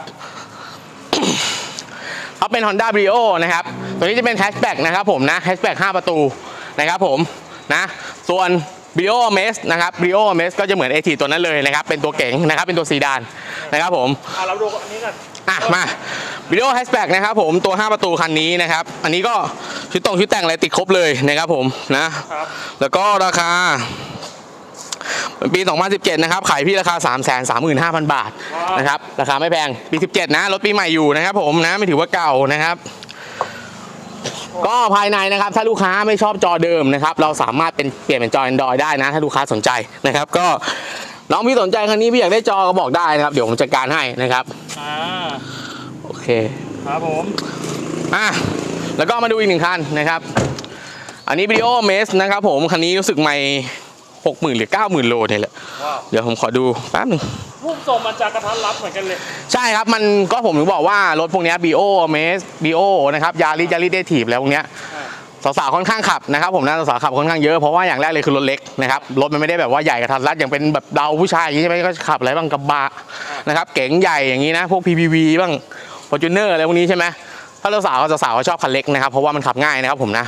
เขาเป็น Honda Brio นะครับ ตัวนี้จะเป็นแฮชแบ็กนะครับผมนะแฮชแบ็ก5ประตูนะครับผมนะส่วน Brio Amaze นะครับ Brio Amaze ก็จะเหมือน AT ตัวนั้นเลยนะครับ เป็นตัวเก๋งนะครับ เป็นตัวซีดานนะครับผมอ่าเราดูอันนี้กันอะมา Brio hatchback นะครับผมตัว 5 ประตูคันนี้นะครับ อันนี้ก็ชุดตรงชุดแต่งอะไรติดครบเลยนะครับผมนะครับแล้วก็ราคาปี 2017 นะครับ ขายพี่ราคา 335,000 บาทนะครับ ราคาไม่แพง ปี 17 นะ รถปีใหม่อยู่นะครับผมนะ ไม่ถือว่าเก่านะครับ ก็ภายในนะครับ ถ้าลูกค้าไม่ชอบจอเดิมนะครับ เราสามารถเป็นเปลี่ยนเป็นจอ Android ได้นะ ถ้าลูกค้าสนใจนะครับ ก็น้องพี่สนใจคันนี้พี่อยากได้จอก็บอกได้นะครับ เดี๋ยวผมจัดการให้นะครับอ่าโอ เคครับผมอะแล้วก็มาดูอีกหนึ่งคันนะครับ อันนี้วิดีโอเมสนะครับผมคันนี้รู้สึกไม่หกหมื่นหรือเก้าหมื่นโลเนี่ยแหละว้าวเดี๋ยวผมขอดูแป๊บหนึงรูปทรงมันจะกระทัดรัดเหมือนกันเลย ใช่ครับมันก็ผมถึงบอกว่ารถพวกเนี้บีโอเมสบีโอนะครับยาริยาริเดทีฟแล้วพวกเนี้ยอ่าสาวๆค่อนข้างขับนะครับผมนะสาวๆขับค่อนข้างเยอะเพราะว่าอย่างแรกเลยคือรถเล็กนะครับรถมันไม่ได้แบบว่าใหญ่กระทัดรัดอย่างเป็นแบบเราผู้ชายอย่างนี้ใช่ไหมก็ขับอะไรบ้างกระบะนะครับเก๋งใหญ่อย่างนี้นะพวก PPV บ้าง Fortuner อะไรพวกนี้ใช่ไหมถ้าเราสาวๆสาวๆเขาชอบคันเล็กนะครับเพราะว่ามันขับง่ายนะครับผมนะ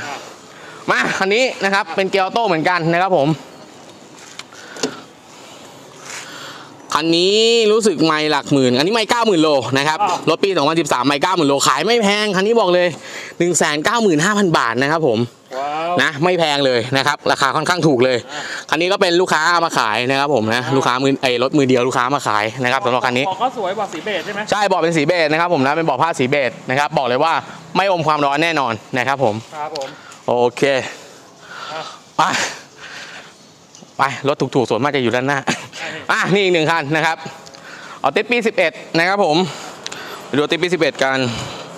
มาคันนี้นะครับเป็นเกียร์ออโต้เหมือนกันนะครับผมคันนี้รู้สึกไม่หลักหมื่น อันนี้ไม่เก้าหมื่นโลนะครับอ้าวรถปี 2013 ไม่เก้าหมื่นโลขายไม่แพง คันนี้บอกเลย 195,000 บาทนะครับผมว้าว นะไม่แพงเลยนะครับ ราคาค่อนข้างถูกเลย คันนี้ก็เป็นลูกค้าเอามาขายนะครับผมนะลูกค้ามือไอ้ยรถมือเดียวลูกค้ามาขายนะครับสำหรับคันนี้ของเขาสวยกว่าสีเบจใช่ไหมใช่บอกเป็นสีเบจนะครับผมนะเป็นบอกผ้าสีเบจนะครับบอกเลยว่าไม่อมความร้อนแน่นอนนะครับผมครับผมโอเคอะไปไปรถถูกๆส่วนมากจะอยู่ด้านหน้าอะนี่อีกหนึ่งคันนะครับเอาติปปี 11 นะครับผมไปดูติปปี 11 กัน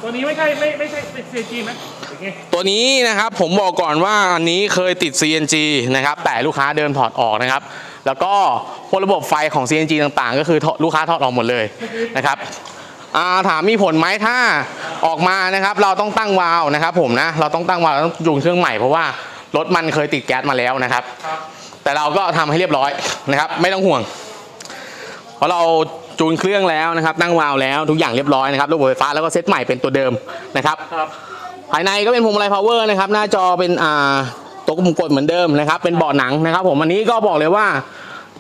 ตัวนี้ไม่ใช่ไม่ไม่ใช่เป็น CG ไหมอย่างงี้ตัวนี้นะครับผมบอกก่อนว่าอันนี้เคยติด CNG นะครับแต่ลูกค้าเดินถอดออกนะครับ แล้วก็พวกระบบไฟของ CNG ต่างๆ ก็คือลูกค้าถอดออกหมดเลยนะครับอ่าถามมีผลไหมถ้าออกมานะครับ เราต้องตั้งวาล์วนะครับ ผมนะเราต้องตั้งวาล์วต้องจูนเครื่องใหม่เพราะว่ารถมันเคยติดแก๊สมาแล้วนะครับครับแต่เราก็ทำให้เรียบร้อยนะครับ ไม่ต้องห่วง เพราะเรา จูนเครื่องแล้วนะครับตั้งวาล์วแล้วทุกอย่างเรียบร้อยนะครับระบบไฟฟ้าแล้วก็เซตใหม่เป็นตัวเดิมนะครับครับภายในก็เป็นพวงมาลัย power นะครับหน้าจอเป็นอ่าตัวปุ่มกดเหมือนเดิมนะครับ เป็นเบาะหนังนะครับ ผมอันนี้ก็บอกเลยว่า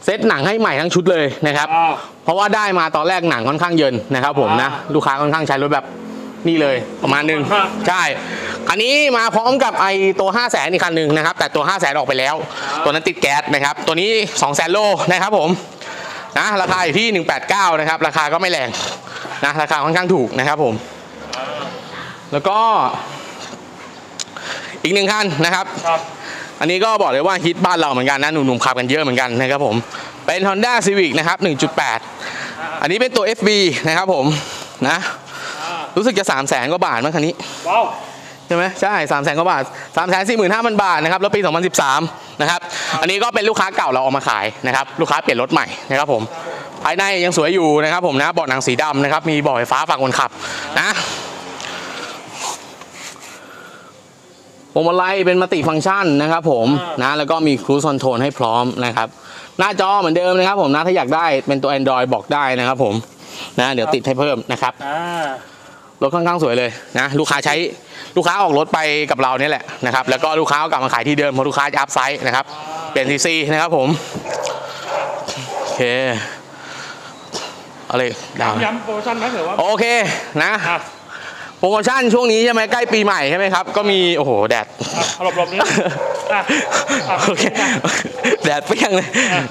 เซตหนังให้ใหม่ทั้งชุดเลยนะครับอ้าวเพราะว่าได้มาตอนแรกหนังค่อนข้างเยินนะครับ ผมนะอ่าลูกค้าค่อนข้างใช้รถแบบนี่เลยประมาณหนึงครับใช่อันนี้มาพร้อมกับไอตัว 5 0 0แสนอีกคันหนึ่งนะครับ แต่ตัว 5 0 0แสนออกไปแล้ว ตัวนั้นติดแก๊สนะครับ ตัวนี้ 2 0 0แสนโลนะครับผม นะราคาอยู่ที่ 189 นะครับ ราคาก็ไม่แรงนะราคาค่อนข้างถูกนะครับผม แล้วก็อีกหนึ่งคันนะครับครับ อันนี้ก็บอกเลยว่าฮิตบ้านเราเหมือนกันนะหนุ่มๆขับกันเยอะเหมือนกันนะครับผม เป็น Honda Civic นะครับ 1.8 อันนี้เป็นตัว FB นะครับผมนะอ่ารู้สึกจะ 3 0 0แสนกว่าบาทมั้งคันนี้ว้าว ใช่ไหมใช่สามแสนกว่าบาทสามแสนสี่หมื่นห้าพันบาทนะครับแล้วปี 2013 นะครับ อันนี้ก็เป็นลูกค้าเก่าเราเอามาขายนะครับ ลูกค้าเปลี่ยนรถใหม่นะครับผมภายในยังสวยอยู่นะครับผมนะเบาะหนังสีดำนะครับ มีเบาะไฟฟ้าฝั่งคนขับนะพวงมาลัยเป็นมัติฟังก์ชันนะครับผมนะแล้วก็มีครูซอนโทรลให้พร้อมนะครับหน้าจอเหมือนเดิมนะครับผมนะถ้าอยากได้เป็นตัว Android บอกได้นะครับผมนะเดี๋ยวติดให้เพิ่มนะครับอ่า รถค่อนข้างสวยเลยนะลูกค้าใช้ลูกค้าออกรถไปกับเราเนี่ยแหละนะครับแล้วก็ลูกค้าเอากลับมาขายที่เดิมเพราะลูกค้าจะ upsize นะครับเปลี่ยนซีซีนะครับผมโอเคเอะไรดาวนะย้ำโปรโมชั่นไหมเผื่อว่าโอเคนะอะ โปรโมชั่นช่วงนี้ใช่ไหมใกล้ปีใหม่ใช่ไหมครับ ก็มีโอ้โหแดดอะเอาหลบๆนิดอะอะโอเคแดดเปรี้ยงเลยอะ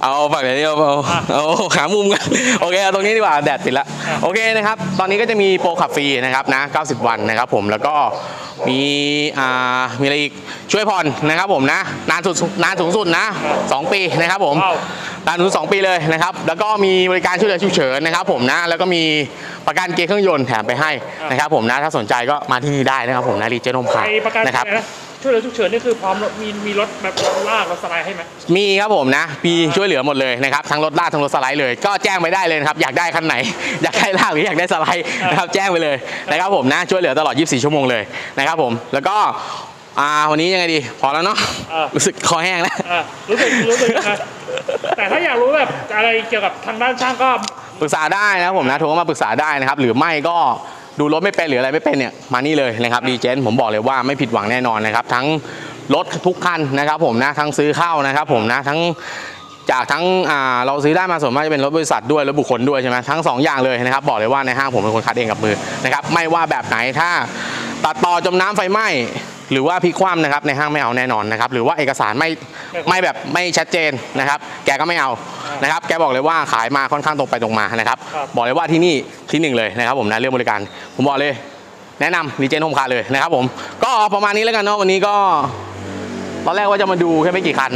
เอาฝั่งไหนดีเอาเอาอะเอาหามุมกันโอเคเอาตรงนี้ดีกว่าแดดปิดละอะโอเคนะครับ ตอนนี้ก็จะมีโปรขับฟรีนะครับนะ 90 วันนะครับผมแล้วก็มีอ่ามีอะไรอีกช่วยผ่อนนะครับผมนะนานสุดนานสูงสุดนะ 2 ปีนะครับผมว้าวนานสูงสุด2ปีเลยนะครับ แล้วก็มีบริการช่วยเหลือฉุกเฉินนะครับผมนะแล้วก็มีประกันเกียร์เครื่องยนต์แถมไปให้นะครับผมนะถ้าสนใจก็มาที่นี่ได้นะครับผมนะรีเจนโฮมคาไอประกันนะครับอะไรนะช่วยเหลือฉุกเฉินนี่คือพร้อมรถมีมีรถแบบรถลากรถสไลด์ให้ไหมมีครับผมนะมีช่วยเหลือหมดเลยนะครับทั้งรถลากทั้งรถสไลด์เลย ก็แจ้งไปได้เลยนะครับอยากได้คันไหน อยากได้ลากหรืออยากได้สไลด์นะครับแจ้งไปเลยนะครับผมนะช่วยเหลือตลอด 24 ชั่วโมงเลยนะครับผมแล้วก็อ่าวันนี้ยังไงดี พอแล้วเนาะเออรู้สึกคอแห้งแล้วอะรู้สึกรู้สึกยังไงแต่ถ้าอยากรู้แบบอะไรเกี่ยวกับทางด้านช่างก็ปรึกษาได้นะครับผมนะโทรเข้ามาปรึกษาได้นะครับ หรือไม่ก็ ดูรถไม่เป็นหรืออะไรไม่เป็นเนี่ยมานี่เลยนะครับดีเจนผมบอกเลยว่าไม่ผิดหวังแน่นอนนะครับ ทั้งรถทุกคันนะครับผมนะทั้งซื้อเข้านะครับผมนะทั้งจากทั้งอ่าเราซื้อได้มาส่วนมากจะเป็นรถบริษัทด้วยรถบุคคลด้วยใช่ไหมทั้งสองอย่างเลยนะครับบอกเลยว่านายห้างผมเป็นคนคัดเองกับมือนะครับไม่ว่าแบบไหนถ้า ตัดต่อจมน้ำไฟไหม้หรือว่าพลิกคว่ำนะครับนายห้างไม่เอาแน่นอนนะครับหรือว่าเอกสารไม่ไม่แบบไม่ชัดเจนนะครับแกก็ไม่เอานะครับแกบอกเลยว่าขายมาค่อนข้างตรงไปตรงมานะครับครับบอกเลยว่าที่นี่ที่หนึ่งเลยนะครับผมนะเรื่องบริการ ผมบอกเลย แนะนำดีเจนโฮมคาร์เลยนะครับผมก็ประมาณนี้แล้วกันเนาะวันนี้ก็ ตอนแรกว่าจะมาดูแค่ไม่กี่คัน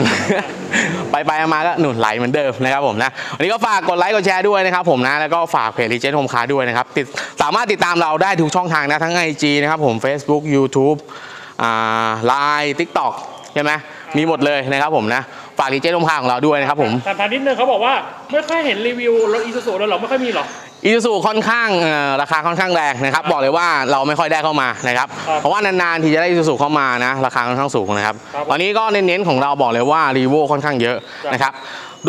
ไปไปมาก็หนุนไหลเหมือนเดิมนะครับผมนะวันนี้ก็ฝากกดไลค์กดแชร์ด้วยนะครับผมนะแล้วก็ฝากเพจดีเจนโฮมคาร์ด้วยนะครับติดสามารถติดตามเราได้ทุกช่องทางนะทั้ง IG นะครับผม Facebook YouTube อ่า Line TikTok ใช่ไหมมีหมดเลยนะครับผมนะฝากดีเจนโฮมคาร์ของเราด้วยนะครับผมแต่พันนิดนึงเขาบอกว่า ไม่ค่อยเห็นรีวิวรถอีซูซูแล้วหรอ ไม่ค่อยมีหรอ อีซูซูค่อนข้างเอ่อราคาค่อนข้างแรงนะครับ บอกเลยว่าเราไม่ค่อยได้เข้ามานะครับครับ เพราะว่านานๆที่จะได้อีซูซูเข้ามานะราคาค่อนข้างสูงนะครับครับตอนนี้ก็เน้นๆของเราบอกเลยว่า Revo ค่อนข้างเยอะครับนะครับ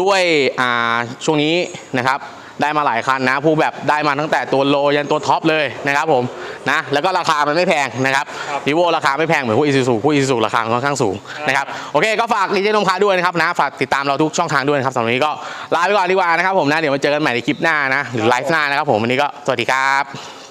ด้วยอ่าช่วงนี้นะครับ ได้มาหลายคันนะผู้แบบได้มาตั้งแต่ตัว low ยันตัว top เลยนะครับผมนะแล้วก็ราคามันไม่แพงนะครับครับ Revo ราคาไม่แพงเหมือนพวกอีซูซูพวกอีซูซูราคาค่อนข้างสูงนะครับโอเคก็ฝากดีเจนโฮมคาร์ด้วยนะครับนะฝากติดตามเราทุกช่องทางด้วยนะครับสำหรับวันนี้ก็ลาไปก่อนดีกว่านะครับผมนะเดี๋ยวมาเจอกันใหม่ในคลิปหน้านะหรือไลฟ์หน้านะครับผมวันนี้ก็สวัสดีครับ